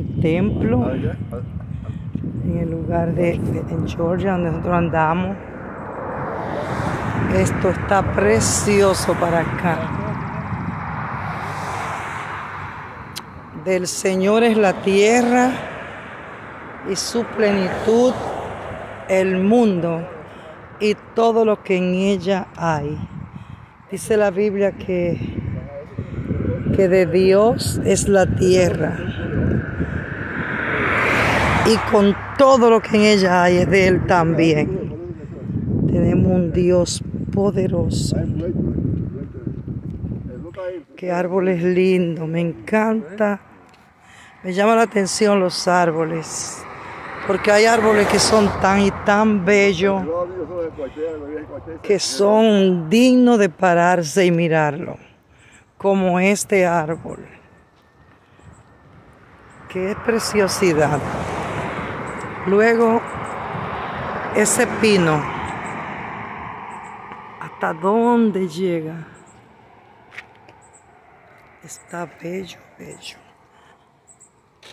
un templo en el lugar de, de- en Georgia donde nosotros andamos. Esto está precioso para acá. Del Señor es la tierra y su plenitud el mundo y todo lo que en ella hay. Dice la Biblia que, que de Dios es la tierra y con todo lo que en ella hay es de Él también. Tenemos un Dios poderoso. Qué árboles lindos, me encanta. Me llama la atención los árboles, porque hay árboles que son tan y tan bellos que son dignos de pararse y mirarlo, como este árbol. Qué preciosidad. Luego, ese pino, ¿hasta dónde llega? Está bello, bello.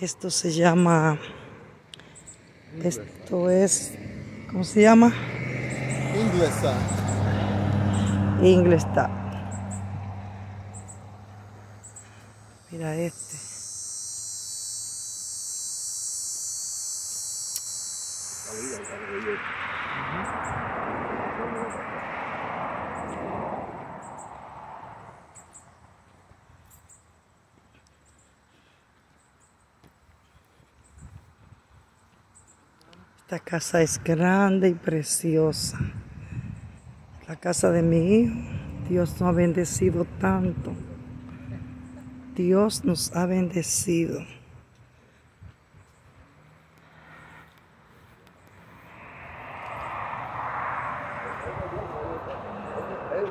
Esto se llama, esto es, ¿cómo se llama? Inglesa. Inglestad. Mira este. Esta casa es grande y preciosa. La casa de mi hijo. Dios nos ha bendecido tanto. Dios nos ha bendecido.